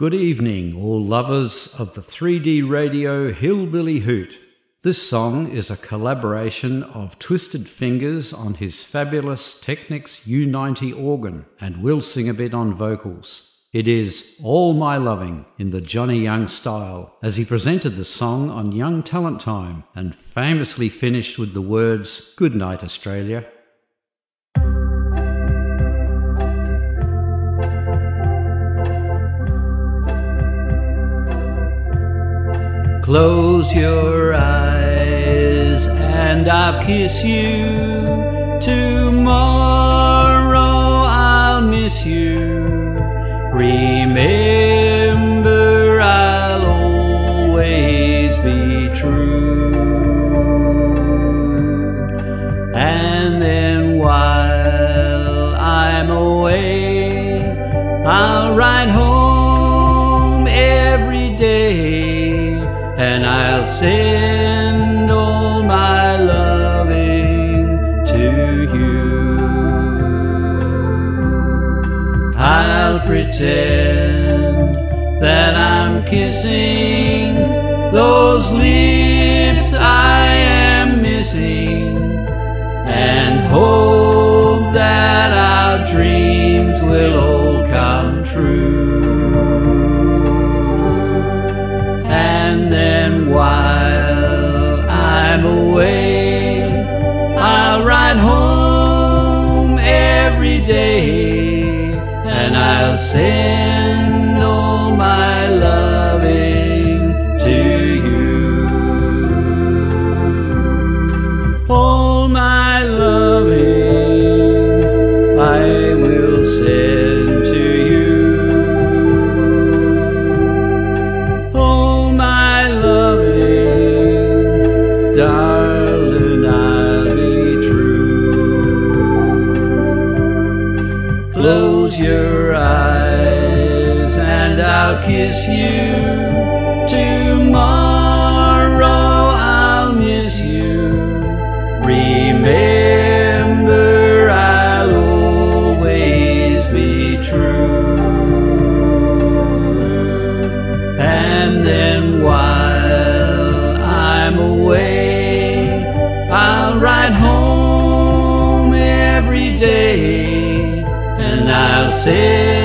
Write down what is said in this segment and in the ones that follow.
Good evening, all lovers of the 3D radio Hillbilly Hoot. This song is a collaboration of Twisted Fingers on his fabulous Technics U90 organ, and we'll sing a bit on vocals. It is All My Loving in the Johnny Young style, as he presented the song on Young Talent Time and famously finished with the words Good night, Australia. Close your eyes and I'll kiss you. Tomorrow I'll miss you. Remember, I'll always be true. And then while I'm away, I'll ride home every day and I'll send all my loving to you. I'll pretend that I'm kissing those lips I am missing and hope that our dreams will all come true. Away, I'll ride home every day and I'll send all my loving Close your eyes and I'll kiss you. Tomorrow I'll miss you. Remember, I'll always be true. And then while I'm away, I'll ride home every day and I'll send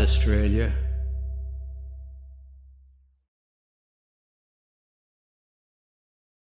Australia.